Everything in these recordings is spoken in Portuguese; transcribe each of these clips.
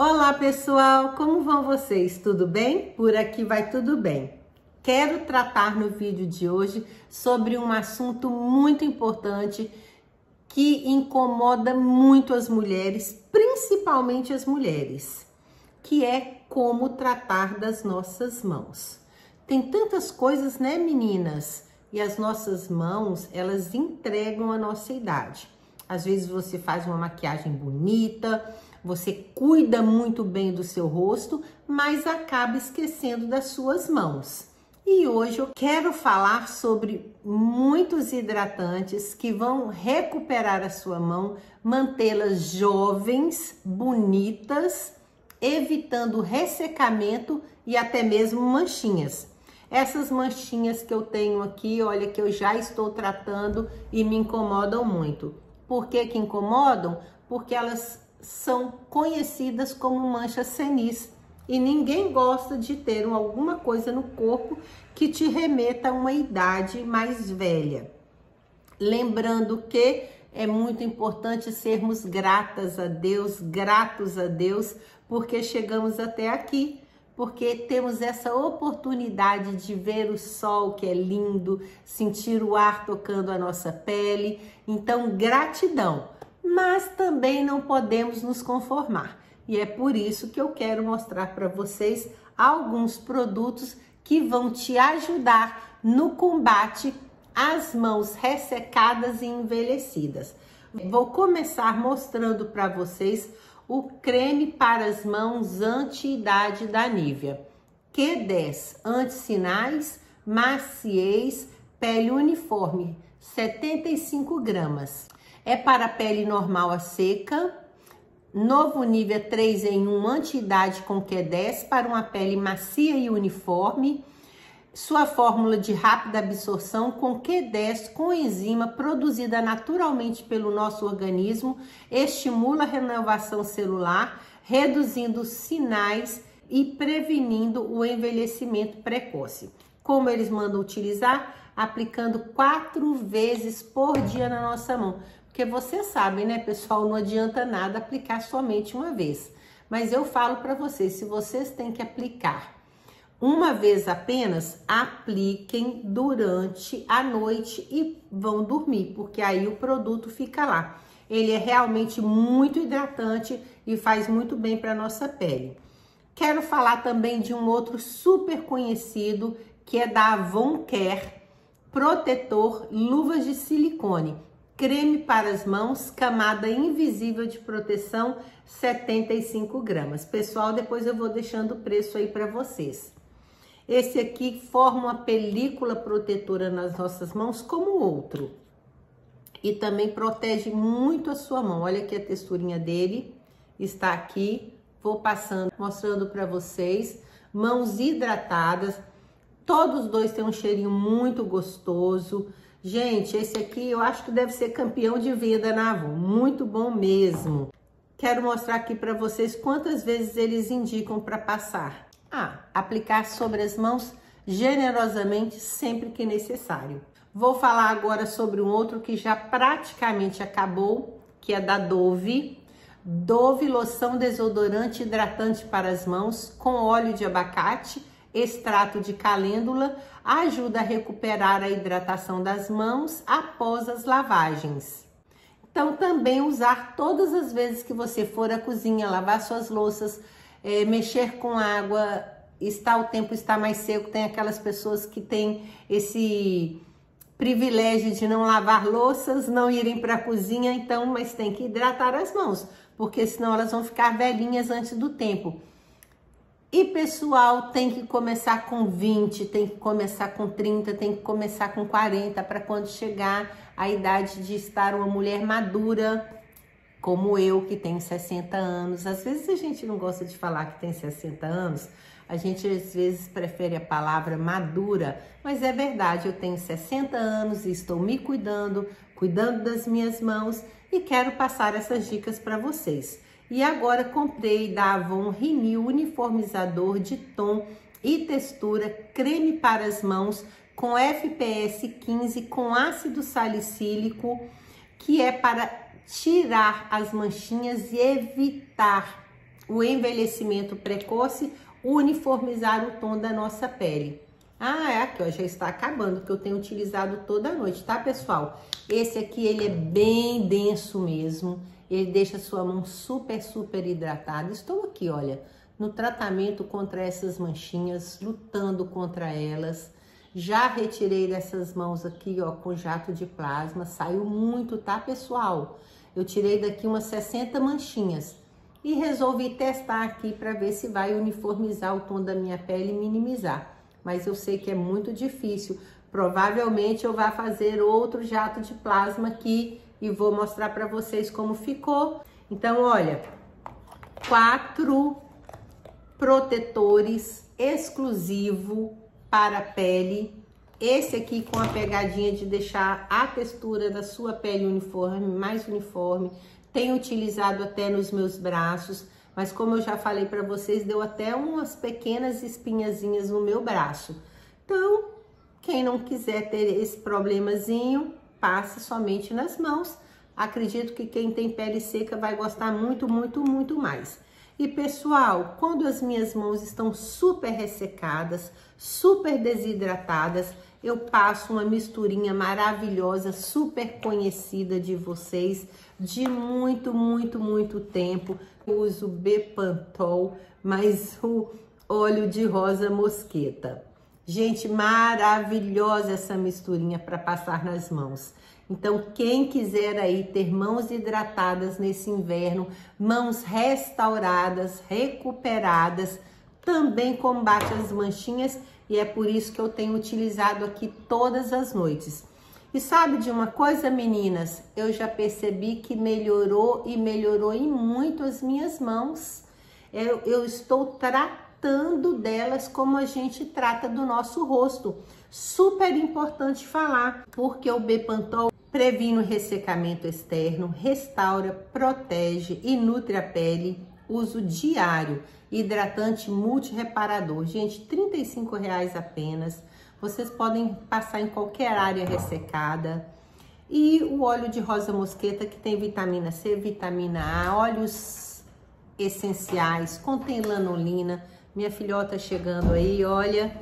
Olá pessoal, como vão vocês? Tudo bem? Por aqui vai tudo bem. Quero tratar no vídeo de hoje sobre um assunto muito importante que incomoda muito as mulheres, principalmente as mulheres, que é como tratar das nossas mãos. Tem tantas coisas, né, meninas? E as nossas mãos, elas entregam a nossa idade. Às vezes você faz uma maquiagem bonita, você cuida muito bem do seu rosto, mas acaba esquecendo das suas mãos. E hoje eu quero falar sobre muitos hidratantes que vão recuperar a sua mão, mantê-las jovens, bonitas, evitando ressecamento e até mesmo manchinhas. Essas manchinhas que eu tenho aqui, olha que eu já estou tratando e me incomodam muito. Por que que incomodam? Porque elas são conhecidas como manchas senis e ninguém gosta de ter alguma coisa no corpo que te remeta a uma idade mais velha. Lembrando que é muito importante sermos gratas a Deus, gratos a Deus, porque chegamos até aqui, porque temos essa oportunidade de ver o sol que é lindo, sentir o ar tocando a nossa pele. Então, gratidão mas também não podemos nos conformar. E é por isso que eu quero mostrar para vocês alguns produtos que vão te ajudar no combate às mãos ressecadas e envelhecidas. Vou começar mostrando para vocês o creme para as mãos anti-idade da Nivea. Q10 anti-sinais, maciez, pele uniforme, 75 gramas. É para pele normal a seca. Novo nível 3 em 1 anti-idade com Q10 para uma pele macia e uniforme. Sua fórmula de rápida absorção com Q10 com enzima produzida naturalmente pelo nosso organismo estimula a renovação celular, reduzindo sinais e prevenindo o envelhecimento precoce. Como eles mandam utilizar? Aplicando quatro vezes por dia na nossa mão. Porque você sabe, né, pessoal, não adianta nada aplicar somente uma vez. Mas eu falo para vocês, se vocês têm que aplicar uma vez apenas, apliquem durante a noite e vão dormir, porque aí o produto fica lá. Ele é realmente muito hidratante e faz muito bem para nossa pele. Quero falar também de um outro super conhecido que é da Avon Care, protetor luvas de silicone creme para as mãos, camada invisível de proteção, 75 gramas. Pessoal, depois eu vou deixando o preço aí para vocês. Esse aqui forma uma película protetora nas nossas mãos como o outro. E também protege muito a sua mão. Olha aqui a texturinha dele. Está aqui. Vou passando, mostrando para vocês. Mãos hidratadas. Todos dois têm um cheirinho muito gostoso. Gente, esse aqui eu acho que deve ser campeão de venda na Avon. Muito bom mesmo. Quero mostrar aqui para vocês quantas vezes eles indicam para passar. Ah, aplicar sobre as mãos generosamente sempre que necessário. Vou falar agora sobre um outro que já praticamente acabou, que é da Dove. Dove loção desodorante hidratante para as mãos com óleo de abacate extrato de calêndula ajuda a recuperar a hidratação das mãos após as lavagens. Então, também usar todas as vezes que você for à cozinha, lavar suas louças, é, mexer com água, está o tempo está mais seco, tem aquelas pessoas que têm esse privilégio de não lavar louças, não irem para a cozinha, então, mas tem que hidratar as mãos, porque senão elas vão ficar velhinhas antes do tempo. E pessoal tem que começar com 20, tem que começar com 30, tem que começar com 40 para quando chegar a idade de estar uma mulher madura, como eu que tenho 60 anos. Às vezes a gente não gosta de falar que tem 60 anos, a gente às vezes prefere a palavra madura, mas é verdade, eu tenho 60 anos e estou me cuidando, cuidando das minhas mãos e quero passar essas dicas para vocês. E agora comprei da Avon Renew uniformizador de tom e textura creme para as mãos com FPS 15 com ácido salicílico, que é para tirar as manchinhas e evitar o envelhecimento precoce, uniformizar o tom da nossa pele. Ah, é aqui, ó, já está acabando, que eu tenho utilizado toda noite, tá, pessoal? Esse aqui, ele é bem denso mesmo, ele deixa sua mão super, super hidratada. Estou aqui, olha, no tratamento contra essas manchinhas, lutando contra elas. Já retirei dessas mãos aqui, ó, com jato de plasma, saiu muito, tá, pessoal? Eu tirei daqui umas 60 manchinhas e resolvi testar aqui para ver se vai uniformizar o tom da minha pele e minimizar. Mas eu sei que é muito difícil. Provavelmente eu vou fazer outro jato de plasma aqui e vou mostrar para vocês como ficou. Então, olha, quatro protetores exclusivo para a pele. Esse aqui com a pegadinha de deixar a textura da sua pele uniforme, mais uniforme. Tenho utilizado até nos meus braços, mas como eu já falei para vocês, deu até umas pequenas espinhazinhas no meu braço. Então, quem não quiser ter esse problemazinho, passe somente nas mãos. Acredito que quem tem pele seca vai gostar muito, muito, muito mais. E pessoal, quando as minhas mãos estão super ressecadas, super desidratadas, eu passo uma misturinha maravilhosa, super conhecida de vocês, de muito, muito, muito tempo. Eu uso Bepantol, mas o óleo de rosa mosqueta. Gente, maravilhosa essa misturinha para passar nas mãos. Então, quem quiser aí ter mãos hidratadas nesse inverno, mãos restauradas, recuperadas, também combate as manchinhas e é por isso que eu tenho utilizado aqui todas as noites. E sabe de uma coisa, meninas? Eu já percebi que melhorou e melhorou em muito as minhas mãos. Eu, eu estou tratando delas como a gente trata do nosso rosto. Super importante falar, porque o Bepantol previne o ressecamento externo, restaura, protege e nutre a pele. Uso diário, hidratante multireparador. Gente, R$ reais apenas. Vocês podem passar em qualquer área ressecada. E o óleo de rosa mosqueta que tem vitamina C, vitamina A, óleos essenciais, contém lanolina. Minha filhota chegando aí, olha.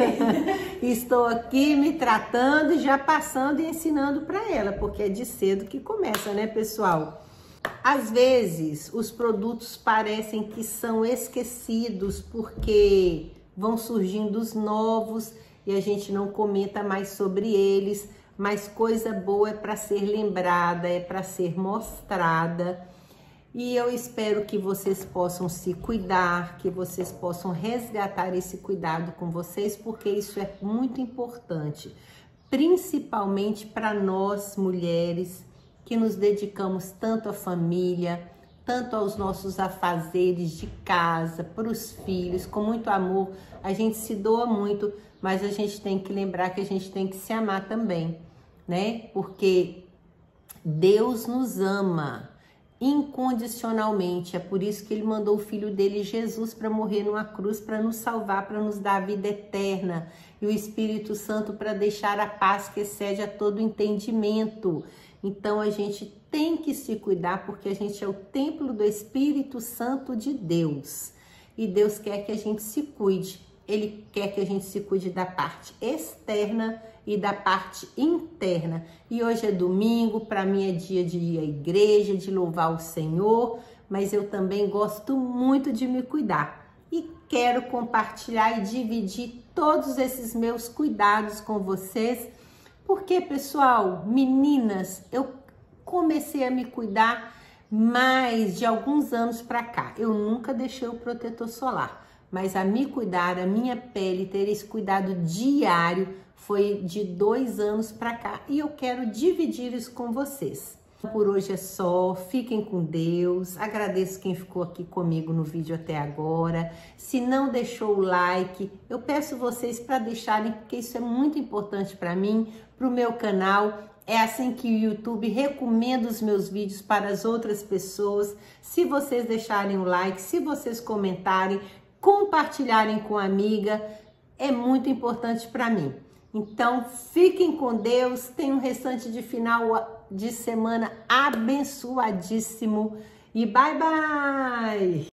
Estou aqui me tratando e já passando e ensinando para ela, porque é de cedo que começa, né, pessoal? Às vezes, os produtos parecem que são esquecidos porque vão surgindo os novos e a gente não comenta mais sobre eles, mas coisa boa é para ser lembrada, é para ser mostrada. E eu espero que vocês possam se cuidar, que vocês possam resgatar esse cuidado com vocês, porque isso é muito importante, principalmente para nós mulheres que nos dedicamos tanto à família, tanto aos nossos afazeres de casa, para os filhos, com muito amor. A gente se doa muito, mas a gente tem que lembrar que a gente tem que se amar também, né? Porque Deus nos ama incondicionalmente. É por isso que ele mandou o filho dele, Jesus, para morrer numa cruz, para nos salvar, para nos dar a vida eterna. E o Espírito Santo para deixar a paz que excede a todo entendimento. Então a gente tem que se cuidar porque a gente é o templo do Espírito Santo de Deus. E Deus quer que a gente se cuide. Ele quer que a gente se cuide da parte externa e da parte interna. E hoje é domingo, para mim é dia de ir à igreja, de louvar o Senhor, mas eu também gosto muito de me cuidar. E quero compartilhar e dividir todos esses meus cuidados com vocês, porque, pessoal, meninas, eu comecei a me cuidar mais de alguns anos para cá. Eu nunca deixei o protetor solar, mas a me cuidar, a minha pele, ter esse cuidado diário foi de dois anos para cá e eu quero dividir isso com vocês. Por hoje é só, fiquem com Deus. Agradeço quem ficou aqui comigo no vídeo até agora. Se não deixou o like, eu peço vocês para deixarem, porque isso é muito importante para mim, para o meu canal. É assim que o YouTube recomenda os meus vídeos para as outras pessoas. Se vocês deixarem o like, se vocês comentarem, compartilharem com a amiga, é muito importante para mim. Então, fiquem com Deus, tenham um restante de final de semana abençoadíssimo e bye bye!